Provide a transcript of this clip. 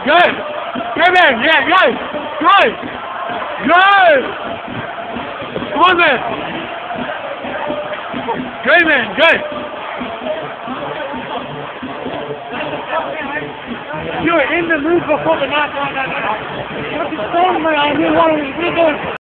Good. Good man. Yeah, good. Good. Good. Come on, man. Good man. Good. You were in the mood before the knock. What the phone, man? I knew what to was doing.